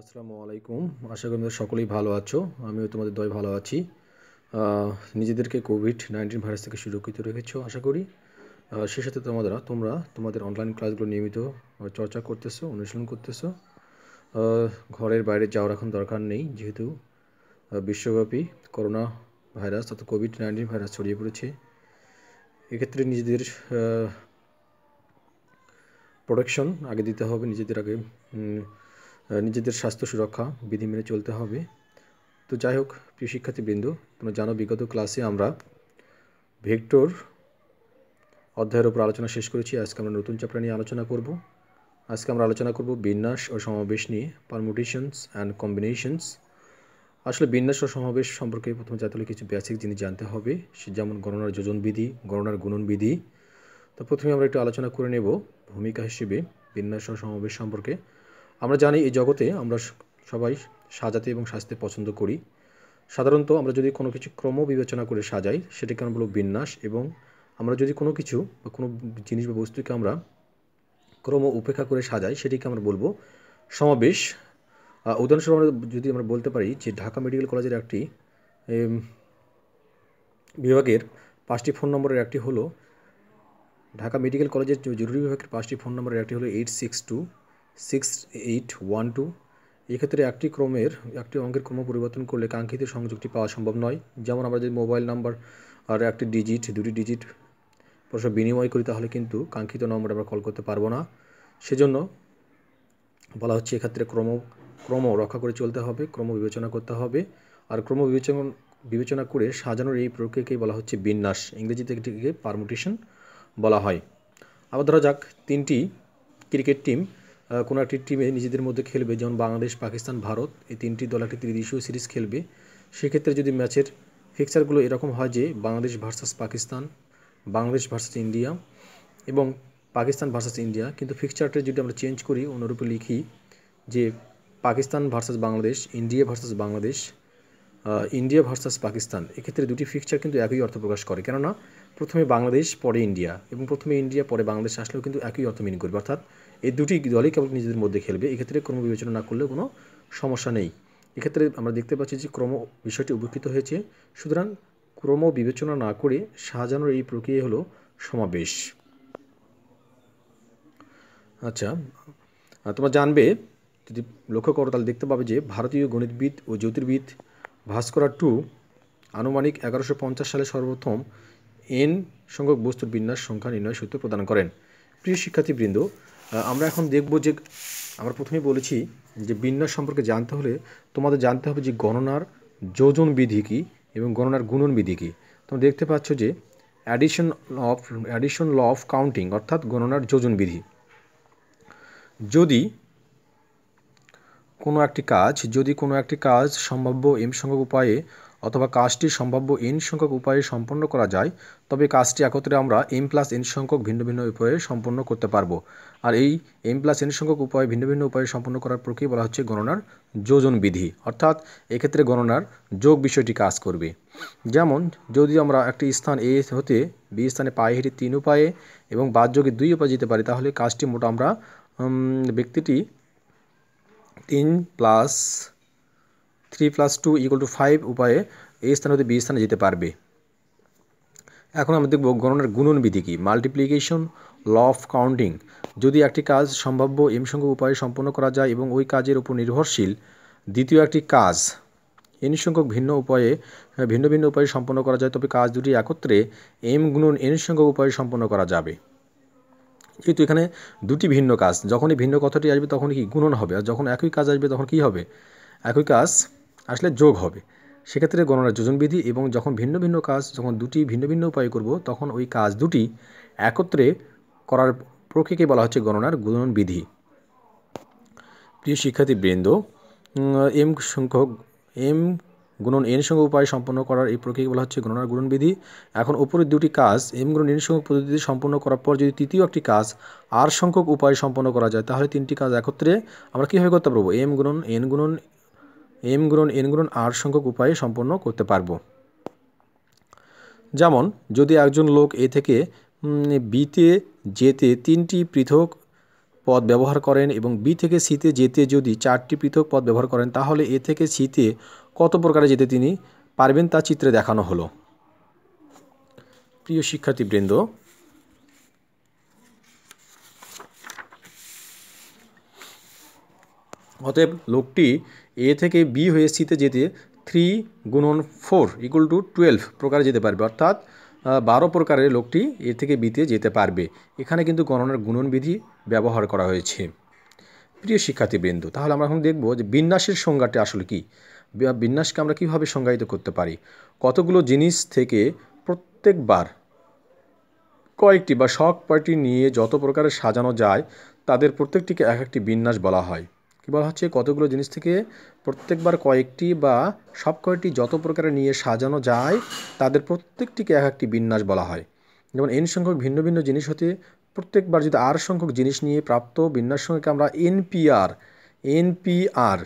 আসসালামু আলাইকুম। আশা করি তোমরা সকলেই ভালো আছো, আমিও তোমাদের দয় ভালো আছি। নিজেদেরকে কোভিড নাইন্টিন ভাইরাস থেকে সুরক্ষিত রেখেছো, আশা করি। সেই সাথে তোমাদের, তোমরা তোমাদের অনলাইন ক্লাসগুলো নিয়মিত চর্চা করতেছো, অনুশীলন করতেছো। ঘরের বাইরে যাওয়ার এখন দরকার নেই, যেহেতু বিশ্বব্যাপী করোনা ভাইরাস অর্থাৎ কোভিড নাইন্টিন ভাইরাস ছড়িয়ে পড়েছে। এক্ষেত্রে নিজেদের প্রোটেকশন আগে দিতে হবে, নিজেদের আগে নিজেদের স্বাস্থ্য সুরক্ষা বিধি মেনে চলতে হবে। তো যাই হোক, প্রিয় শিক্ষার্থীবৃন্দ, তোমরা জানো বিগত ক্লাসে আমরা ভেক্টর অধ্যায়ের উপর আলোচনা শেষ করেছি। আজকে আমরা নতুন চ্যাপ্টার নিয়ে আলোচনা করব। আজকে আমরা আলোচনা করব বিন্যাস ও সমাবেশ নিয়ে পারমুটেশনস অ্যান্ড কম্বিনেশনস আসলে বিন্যাস ও সমাবেশ সম্পর্কে প্রথমে যাতে হলে কিছু বেসিক জিনিস জানতে হবে, সে যেমন গণনার যোজন বিধি, গণনার গুণন বিধি। তো প্রথমে আমরা একটু আলোচনা করে নেব ভূমিকা হিসেবে বিন্যাস ও সমাবেশ সম্পর্কে। আমরা জানি এই জগতে আমরা সবাই সাজাতে এবং সাজতে পছন্দ করি। সাধারণত আমরা যদি কোনো কিছু ক্রম বিবেচনা করে সাজাই, সেটাকে আমরা বলব বিন্যাস এবং আমরা যদি কোনো কিছু বা কোনো জিনিস বা বস্তুকে আমরা ক্রম উপেক্ষা করে সাজাই, সেটিকে আমরা বলব সমাবেশ। উদাহরণস্বরূপ আমরা যদি আমরা বলতে পারি যে ঢাকা মেডিকেল কলেজের একটি বিভাগের পাঁচটি ফোন নম্বরের একটি হলো, ঢাকা মেডিকেল কলেজের জরুরি বিভাগের পাঁচটি ফোন নম্বরের একটি হলো eight six two six eight one two এক্ষেত্রে একটি ক্রমের, একটি অঙ্কের ক্রম পরিবর্তন করলে কাঙ্ক্ষিত সংযোগটি পাওয়া সম্ভব নয়। যেমন আমরা যদি মোবাইল নাম্বার আর একটি ডিজিট দুটি ডিজিট পরস্পর বিনিময় করি, তাহলে কিন্তু কাঙ্ক্ষিত নম্বরে আমরা কল করতে পারব না। সেজন্য বলা হচ্ছে এক্ষেত্রে ক্রম ক্রম রক্ষা করে চলতে হবে, ক্রম বিবেচনা করতে হবে। আর ক্রম বিবেচনা বিবেচনা করে সাজানোর এই প্রক্রিয়াকেই বলা হচ্ছে বিন্যাস। ইংরেজিতে এটিকে পারমুটেশন বলা হয়। আবার ধরা যাক, তিনটি ক্রিকেট টিম কোনো একটি টিমে নিজেদের মধ্যে খেলবে, যেমন বাংলাদেশ, পাকিস্তান, ভারত, এই তিনটি দল একটি ত্রিদেশীয় সিরিজ খেলবে। সেক্ষেত্রে যদি ম্যাচের ফিক্সারগুলো এরকম হয় যে, Bangladesh versus Pakistan, Bangladesh versus India এবং পাকিস্তান ভার্সাস ইন্ডিয়া, কিন্তু ফিক্সচারটা যদি আমরা চেঞ্জ করি অন্যরূপে লিখি যে, Pakistan versus Bangladesh, India versus Bangladesh India versus Pakistan. এক্ষেত্রে দুটি ফিক্সচার কিন্তু একই অর্থ প্রকাশ করে। কেননা, প্রথমে বাংলাদেশ, পরে ইন্ডিয়া এবং প্রথমে ইন্ডিয়া, পরে বাংলাদেশ আসলেও কিন্তু একই অর্থ মিন করবে। অর্থাৎ এই দুটি দলই কেবল নিজেদের মধ্যে খেলবে। এক্ষেত্রে ক্রম বিবেচনা না করলে কোনো সমস্যা নেই। এক্ষেত্রে আমরা দেখতে পাচ্ছি যে ক্রম বিষয়টি উপেক্ষিত হয়েছে। সুতরাং ক্রম বিবেচনা না করে সাজানোর এই প্রক্রিয়া হলো সমাবেশ। আচ্ছা তোমরা জানবে, যদি লক্ষ্য করো তাহলে দেখতে পাবে যে ভারতীয় গণিতবিদ ও জ্যোতির্বিদ ভাস্করা টু আনুমানিক এগারোশো পঞ্চাশ সালে সর্বপ্রথম এন সংখ্যক বস্তুর বিন্যাস সংখ্যা নির্ণয় সূত্র প্রদান করেন। প্রিয় শিক্ষার্থীবৃন্দ আমরা এখন দেখব যে আমরা প্রথমেই বলেছি যে বিন্যাস সম্পর্কে জানতে হলে তোমাদের জানতে হবে যে গণনার যোজন বিধি কী এবং গণনার গুণন বিধি কী। তোমরা দেখতে পাচ্ছ যে addition of addition law of counting অর্থাৎ গণনার যোজন বিধি। যদি কোনো একটি কাজ, যদি কোনো একটি কাজ সম্ভাব্য এম সংখ্যক উপায়ে অথবা কাজটি সম্ভাব্য এন সংখ্যক উপায়ে সম্পন্ন করা যায়, তবে কাজটি একত্রে আমরা এম প্লাস এন সংখ্যক ভিন্ন ভিন্ন উপায়ে সম্পন্ন করতে পারব। আর এই এম প্লাস এন সংখ্যক উপায়ে ভিন্ন ভিন্ন উপায়ে সম্পন্ন করার প্রক্রিয়া বলা হচ্ছে গণনার যোজন বিধি। অর্থাৎ এক্ষেত্রে গণনার যোগ বিষয়টি কাজ করবে। যেমন, যদি আমরা একটি স্থান এ হতে বি স্থানে পায়ে হেঁটে তিন উপায়ে এবং বাদ যোগে দুই উপায়ে যেতে পারি, তাহলে কাজটি মোটা আমরা ব্যক্তিটি তিন plus three plus two equal to five উপায়ে এই স্থান হতে বি স্থানে যেতে পারবে। এখন আমরা দেখব গণনার গুণন বিধি কি? মাল্টিপ্লিকেশন ল অফ কাউন্টিং যদি একটি কাজ সম্ভাব্য এম সংখ্যক উপায়ে সম্পন্ন করা যায় এবং ওই কাজের উপর নির্ভরশীল, দ্বিতীয় একটি কাজ এন সংখ্যক ভিন্ন উপায়ে, ভিন্ন ভিন্ন উপায়ে সম্পন্ন করা যায়, তবে কাজ দুটি একত্রে এম গুণন এন সংখ্যক উপায়ে সম্পন্ন করা যাবে। যেহেতু এখানে দুটি ভিন্ন কাজ। যখনই ভিন্ন কথাটি আসবে তখন কি গুণন হবে? আর যখন একই কাজ আসবে তখন কি হবে? একই কাজ আসলে যোগ হবে। সেক্ষেত্রে গণনার যোজন বিধি এবং যখন ভিন্ন ভিন্ন কাজ, যখন দুটি ভিন্ন ভিন্ন উপায় করব, তখন ওই কাজ দুটি একত্রে করার প্রক্রিয়াকে বলা হচ্ছে গণনার গুণন বিধি। প্রিয় শিক্ষার্থীবৃন্দ এম সংখ্যক, এম গুণন এন সংখ্যক উপায় সম্পন্ন করার এই প্রক্রিয়া বলা হচ্ছে গণনার গুণন বিধি এখন উপরের দুটি কাজ, এম গুণন এন সংখ্যক পদ্ধতিতে সম্পন্ন করার পর যদি তৃতীয় একটি কাজ আর সংখ্যক উপায় সম্পন্ন করা যায়, তাহলে তিনটি কাজ একত্রে আমরা কীভাবে করতে পারব? এম গুণন এন গুণন, এম গুণন এন গুণন আর সংখ্যক উপায়ে সম্পন্ন করতে পারব। যেমন, যদি একজন লোক এ থেকে বিতে যেতে তিনটি পৃথক পদ ব্যবহার করেন এবং বি থেকে সিতে যেতে যদি চারটি পৃথক পদ ব্যবহার করেন, তাহলে এ থেকে সিতে কত প্রকারে যেতে তিনি পারবেন তা চিত্রে দেখানো হলো। প্রিয় শিক্ষার্থীবৃন্দ, অতএব লোকটি এ থেকে বি হয়ে সিতে যেতে থ্রি গুণন ফোর ইকুয়াল টু টুয়েলভ প্রকারে যেতে পারবে। অর্থাৎ বারো প্রকারের লোকটি এ থেকে বিতে যেতে পারবে। এখানে কিন্তু গণনার গুণনবিধি ব্যবহার করা হয়েছে। প্রিয় শিক্ষার্থীবৃন্দ, তাহলে আমরা এখন দেখব যে বিন্যাসের সংজ্ঞাটি আসলে কি। বিন্যাসকে আমরা কীভাবে সংজ্ঞায়িত করতে পারি? কতগুলো জিনিস থেকে প্রত্যেকবার কয়েকটি বা শখ পার্টি নিয়ে যত প্রকারে সাজানো যায়, তাদের প্রত্যেকটিকে এক একটি বিন্যাস বলা হয়। কী বলা হচ্ছে? কতগুলো জিনিস থেকে প্রত্যেকবার কয়েকটি বা সব কয়েকটি যত প্রকারের নিয়ে সাজানো যায়, তাদের প্রত্যেকটিকে এক একটি বিন্যাস বলা হয়। যেমন এন সংখ্যক ভিন্ন ভিন্ন জিনিস হতে প্রত্যেকবার যদি আর সংখ্যক জিনিস নিয়ে প্রাপ্ত বিন্যাস সংখ্যাকে আমরা এনপিআর এনপিআর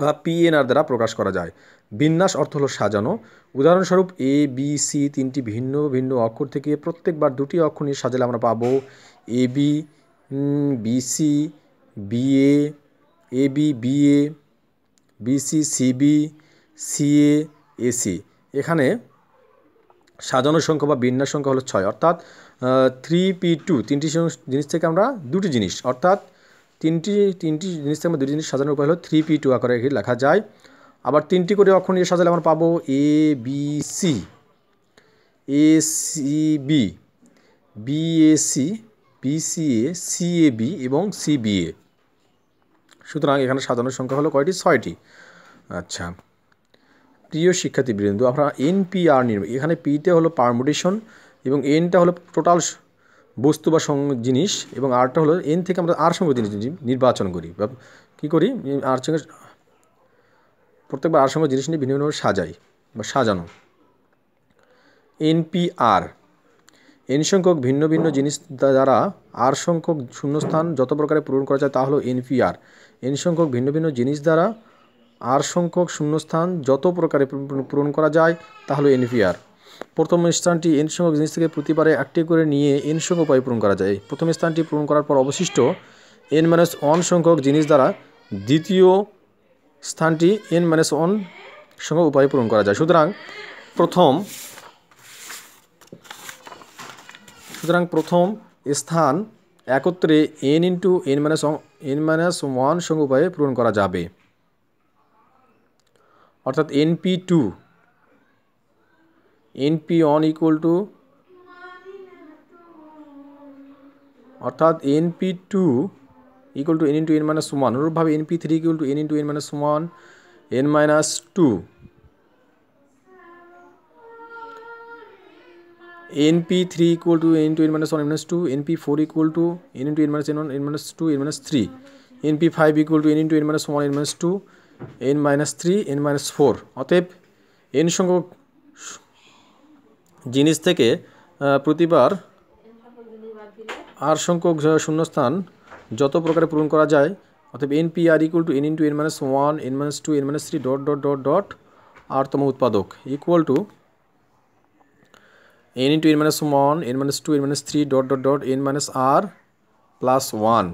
বা পিএনআর দ্বারা প্রকাশ করা যায়। বিন্যাস অর্থ হলো সাজানো। উদাহরণস্বরূপ এ বি সি তিনটি ভিন্ন ভিন্ন অক্ষর থেকে প্রত্যেকবার দুটি অক্ষর নিয়ে সাজালে আমরা পাবো A B B C B A A B BA BC CB A AC এখানে সাজানোর সংখ্যা বা বিন্যাস সংখ্যা হলো ছয়। অর্থাৎ থ্রি পি টু তিনটি জিনিস থেকে আমরা দুটি জিনিস অর্থাৎ তিনটি তিনটি জিনিস আমরা দুটি জিনিস সাজানোর উপায় হলো থ্রি পি টু আকারে লেখা যায়। আবার তিনটি করে অক্ষর নিয়ে সাজালে আমরা পাবো A B C A C B B A C B C A C A B এবং সি বি এ সুতরাং এখানে সাজানোর সংখ্যা হলো কয়টি? ছয়টি। আচ্ছা। প্রিয় শিক্ষার্থীবৃন্দ, আমরা এনপিআর নির্মাণ এখানে পিতে হলো পারমুটেশন এবং এনটা হলো টোটাল বস্তু বা জিনিস এবং আরটা হলো এন থেকে আমরা আর সঙ্গে জিনিস নির্বাচন করি। বা কী করি? আর সঙ্গে প্রত্যেকবার আর সঙ্গে জিনিস নিয়ে ভিন্ন ভিন্নভাবে সাজাই বা সাজানো। এনপিআর। এন সংখ্যক ভিন্ন ভিন্ন জিনিস দ্বারা আর সংখ্যক শূন্যস্থান যত প্রকারে পূরণ করা যায় তা হলো এনপিআর। এন সংখ্যক ভিন্ন ভিন্ন জিনিস দ্বারা আর সংখ্যক শূন্যস্থান যত প্রকারে পূরণ করা যায় তা হলো এনপিআর। প্রথম স্থানটি এন সংখ্যক জিনিস থেকে প্রতিবারে একটি করে নিয়ে এন সংখ্যক উপায় পূরণ করা যায়। প্রথম স্থানটি পূরণ করার পর অবশিষ্ট এন মাইনাস ওয়ান সংখ্যক জিনিস দ্বারা দ্বিতীয় স্থানটি এন মাইনাস ওয়ান সংখ্যক উপায় পূরণ করা যায়। সুতরাং প্রথম সুতরাং প্রথম স্থান একত্রে n into n minus n minus one সঙ্গে উপায়ে পূরণ করা যাবে। অর্থাৎ nP two nP one equal to অর্থাৎ nP two equal to n into n minus one অনুরূপভাবে nP three equal to n into n minus one n minus two np3 equal to n into n minus 1 n minus 2 np4 equal to n into n minus n1 n minus 2 n minus 3 np5 equal to n into n minus 1 n minus 2 n minus 3 n minus 4 অতএব n সংখ্যক জিনিস থেকে প্রতিবার আর সংখ্যক শূন্যস্থান যত প্রকারে পূরণ করা যায় অর্থাৎ n P r equal to n into n minus one n minus two n minus three dot dot dot dot আরতম উৎপাদক equal to n into n minus 1 n minus 2 n minus 3 dot dot dot, n minus r plus one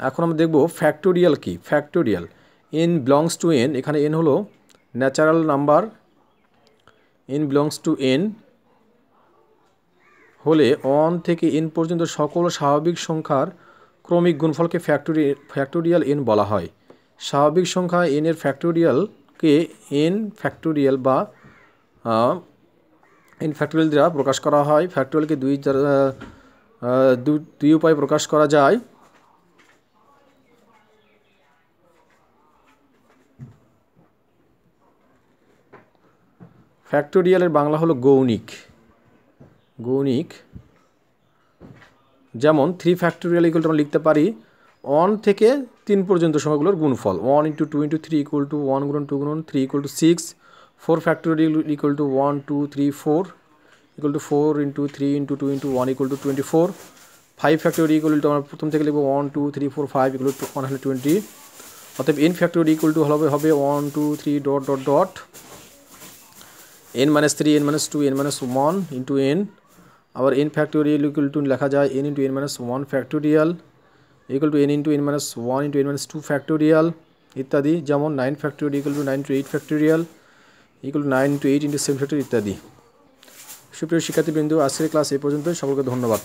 এখন আমরা দেখব factorial কি? Factorial n belongs to n এখানে n হলো natural number n belongs to n হলে one থেকে n পর্যন্ত সকল স্বাভাবিক সংখ্যার ক্রমিক গুণফলকে ফ্যাক্টোরি ফ্যাক্টোরিয়াল এন বলা হয়। স্বাভাবিক সংখ্যা এন এর ফ্যাক্টোরিয়ালকে এন ফ্যাক্টোরিয়াল বা ইন ফ্যাক্টোরিয়াল দ্বারা প্রকাশ করা হয়। ফ্যাক্টোরিয়ালকে দুই দুই উপায়ে প্রকাশ করা যায়। ফ্যাক্টোরিয়ালের বাংলা হলো গৌণিক। গৌণিক, যেমন থ্রি ফ্যাক্টোরিয়াল ইকুয়াল আমরা লিখতে পারি ওয়ান থেকে তিন পর্যন্ত সংখ্যাগুলোর গুণফল। One into two into three equal to one গুণন টু গুণন three equal to six four factorial equal to one two three four equal to four into three into two into one equal to twenty four five factorial equal to আমরা প্রথম থেকে লিখব one two three four five equal to one hundred twenty অতএব n factorial equal to হবে হবে one two three dot dot dot n minus three n minus two n minus one into n আবার n factorial equal to লেখা যায় n into n minus one factorial equal to n into n minus one into n minus two factorial ইত্যাদি, যেমন nine factorial equal to nine two eight factorial equal to nine two eight into seven factorial ইত্যাদি। সুপ্রিয় শিক্ষার্থীবৃন্দ, আজকের class এ পর্যন্ত সকলকে ধন্যবাদ।